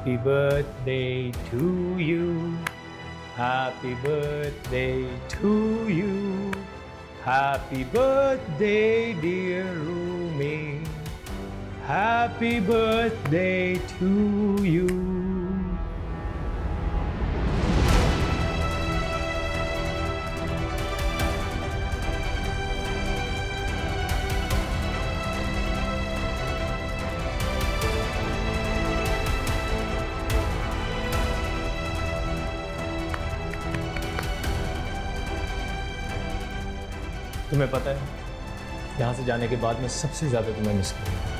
Happy birthday to you. Happy birthday to you. Happy birthday, dear Rumi. Happy birthday to you. तुम्हें पता है यहाँ से जाने के बाद मैं सबसे ज़्यादा तुम्हें मिस करूँगा।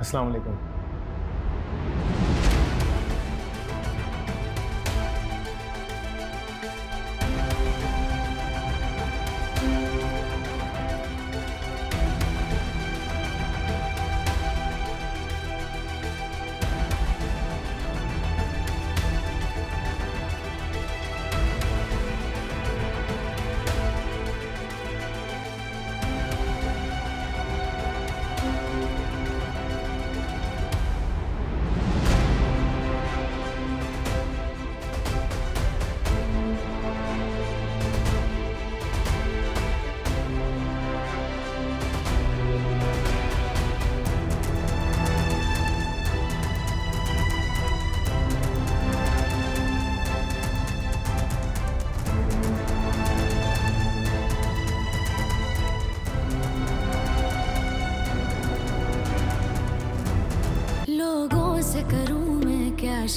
अस्सलाम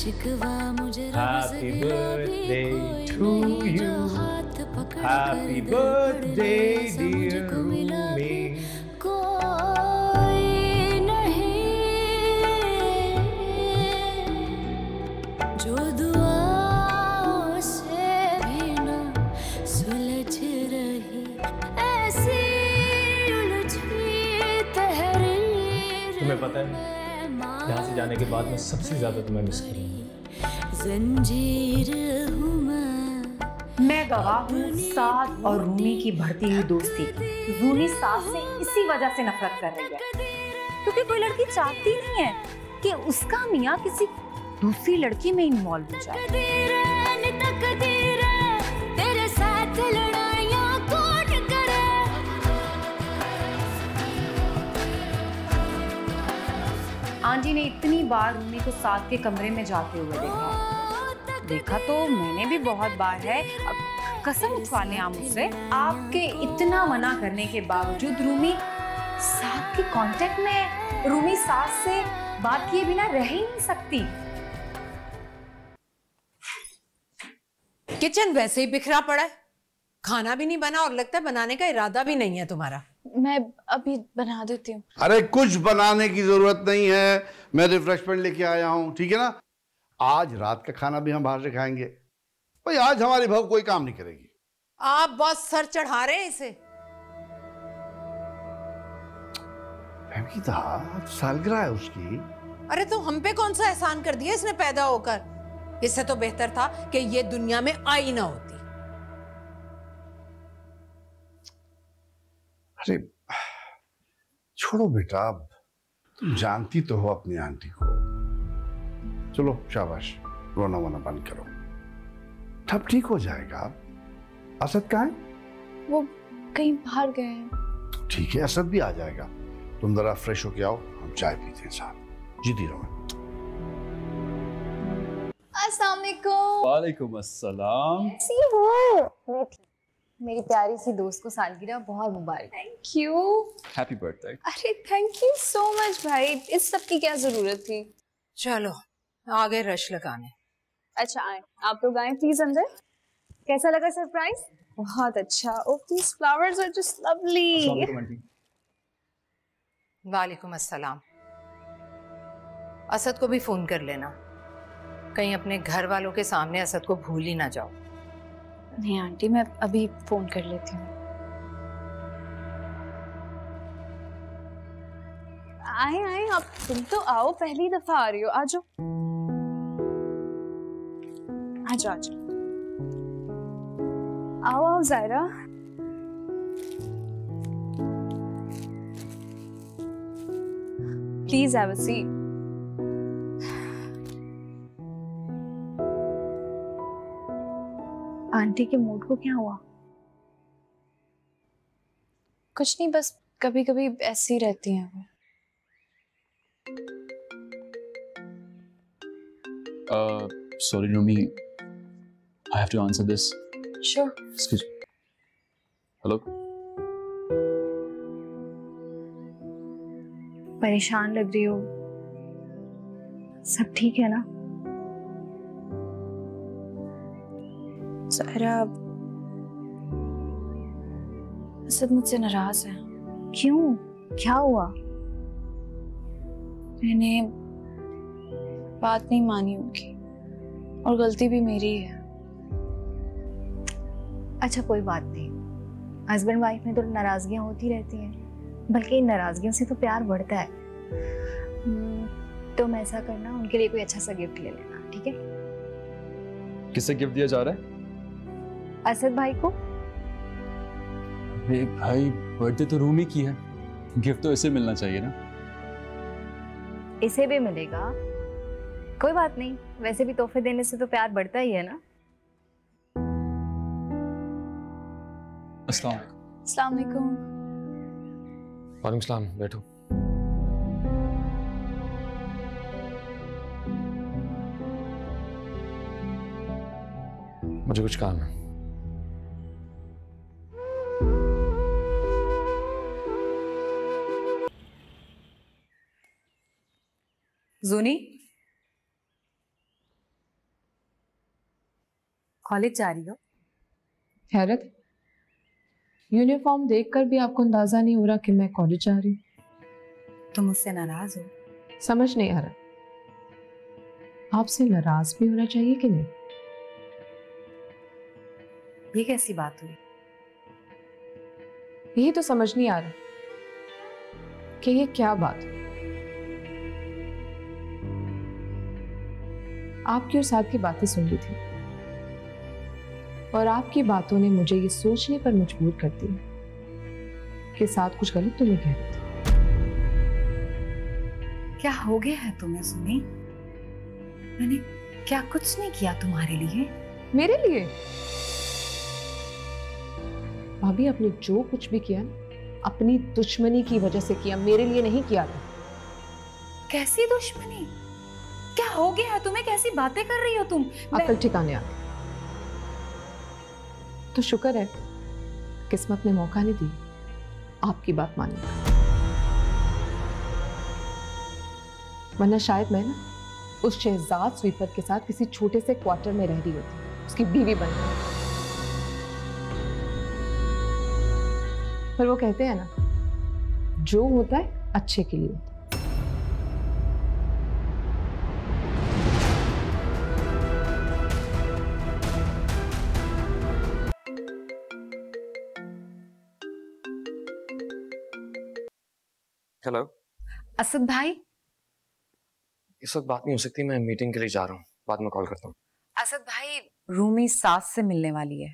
Happy birthday to you. Happy birthday, dear Rumi. नहीं जो से भी न सुलझ रही ऐसी उलझी तहरीर तुम्हें पता है यहाँ से जाने के बाद मैं सबसे ज़्यादा तुम्हें मिस करूँगा जंजीर मैं गवाह हूँ सास और रूनी की भरती हुई दोस्ती। रूनी सास से इसी वजह से नफरत कर रही है। क्योंकि कोई लड़की चाहती नहीं है कि उसका मियाँ किसी दूसरी लड़की में इन्वॉल्व हो जाए। तेरे साथ लड़ाइयाँ आंटी ने इतनी बार रूमी को साद के कमरे में जाते हुए देखा। देखा तो मैंने भी बहुत बार है। अब कसम उठवा लें आप मुझसे। आपके इतना मना करने के बावजूद रूमी साथ के कांटेक्ट में। रूमी सास से बात किए बिना रह ही नहीं सकती। किचन वैसे ही बिखरा पड़ा है। खाना भी नहीं बना और लगता है बनाने का इरादा भी नहीं है तुम्हारा। मैं अभी बना देती हूँ। अरे कुछ बनाने की ज़रूरत नहीं है। मैं रिफ्रेशमेंट लेके आया हूँ ठीक है ना? आज रात का खाना भी हम बाहर से खाएँगे। भाई आज हमारी बहू कोई काम नहीं करेगी। आप बहुत सर चढ़ा रहे हैं इसे। सालगिरह है उसकी। अरे तो हम पे कौन सा एहसान कर दिया इसने पैदा होकर? इससे तो बेहतर था कि ये दुनिया में आई ना होती। अरे छोड़ो बेटा अब तुम जानती तो हो अपनी आंटी को। चलो शाबाश रोना वोना बंद करो। सब ठीक हो जाएगा। असद कहाँ है? वो कहीं बाहर गए हैं। ठीक है असद भी आ जाएगा। तुम जरा फ्रेश होके आओ हम चाय पीते हैं साथ। जीती रहो। अस्सलाम वालेकुम। वालेकुम अस्सलाम। कैसी हो? मैं ठीक मेरी प्यारी सी दोस्त को सालगिरह बहुत मुबारक। थैंक यू हैप्पी बर्थडे अरे थैंक यू सो मच भाई। इस सब की क्या ज़रूरत थी? चलो आगे रश लगाने। अच्छा आए। आप लोग आए प्लीज़ अंदर। कैसा लगा सरप्राइज़ बहुत अच्छा। ओ these flowers are just lovely वालेकुम अस्सलाम। असद को भी फ़ोन कर लेना। कहीं अपने घर वालों के सामने असद को भूल ही ना जाओ। नहीं आंटी, मैं अभी फ़ोन कर लेती हूँ। आए आए, आप तुम तो आओ, पहली दफ़ा आ रही हो, आ जाओ। आ जाओ आओ आओ, Zaira. Please have a seat aunty के मूड को क्या हुआ कुछ नहीं बस कभी कभी ऐसी रहती हैं वो Uh, sorry, Rumi. I have to answer this. Sure Excuse me. Hello? परेशान लग रही हो सब ठीक है ना सारा असद मुझसे नाराज़ है। क्यों? क्या हुआ? मैंने बात नहीं मानी उनकी और गलती भी मेरी है अच्छा कोई बात नहीं। हस्बैंड वाइफ में तो नाराजगियाँ होती रहती हैं बल्कि इन नाराजगियों से तो प्यार बढ़ता है। हम्म, तुम ऐसा करना उनके लिए कोई अच्छा सा गिफ्ट ले लेना ठीक है? किससे गिफ्ट दिया जा रहा है? असद भाई को? अरे भाई बर्थडे तो रूमी की है। गिफ्ट तो इसे मिलना चाहिए ना। इसे भी मिलेगा। कोई बात नहीं वैसे भी तोहफे देने से तो प्यार बढ़ता ही है ना। अस्सलाम अस्सलाम वालेकुम। वालेकुम सलाम बैठो। मुझे कुछ काम है। जूनी कॉलेज जा रही हो। हैरत? यूनिफॉर्म देखकर भी आपको अंदाज़ा नहीं हो रहा कि मैं कॉलेज जा रही हूँ। तुम मुझसे नाराज़ हो। समझ नहीं आ रहा। आपसे नाराज़ भी होना चाहिए कि नहीं? ये कैसी बात हुई? यही तो समझ नहीं आ रहा कि ये क्या बात हुई। आपकी और साथ की बातें सुन रही थी। और आपकी बातों ने मुझे ये सोचने पर मजबूर कर दिया कि साथ कुछ गलत तो नहीं कह रही थी। क्या हो गया है तुम्हें सुनी? मैंने क्या कुछ नहीं किया तुम्हारे लिए? मेरे लिए? भाभी आपने जो कुछ भी किया ना अपनी दुश्मनी की वजह से किया मेरे लिए नहीं किया था। कैसी दुश्मनी? क्या हो गया है? तुम्हें कैसी बातें कर रही हो तुम? अकल ठिकाने आ। तो शुक्र है, किस्मत ने मौका नहीं दी आपकी बात मानने का। वरना शायद मैं ना उस शहजाद स्वीपर के साथ किसी छोटे से क्वार्टर में रह रही होती, उसकी बीवी बन। पर वो कहते हैं ना, जो होता है अच्छे के लिए होता है। हेलो असद भाई? इस वक्त बात नहीं हो सकती मैं मीटिंग के लिए जा रहा हूँ। बाद में कॉल करता हूँ। असद भाई रूमी सास से मिलने वाली है।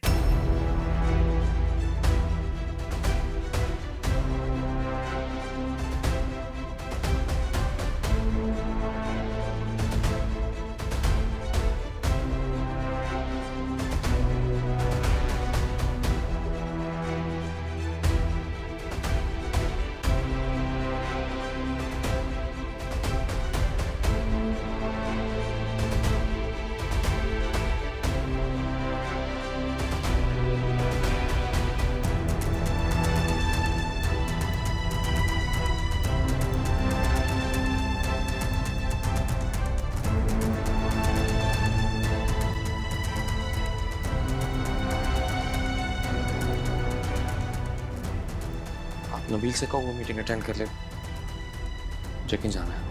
नबील से कहो वो मीटिंग अटेंड कर ले। चेक इन जाना है।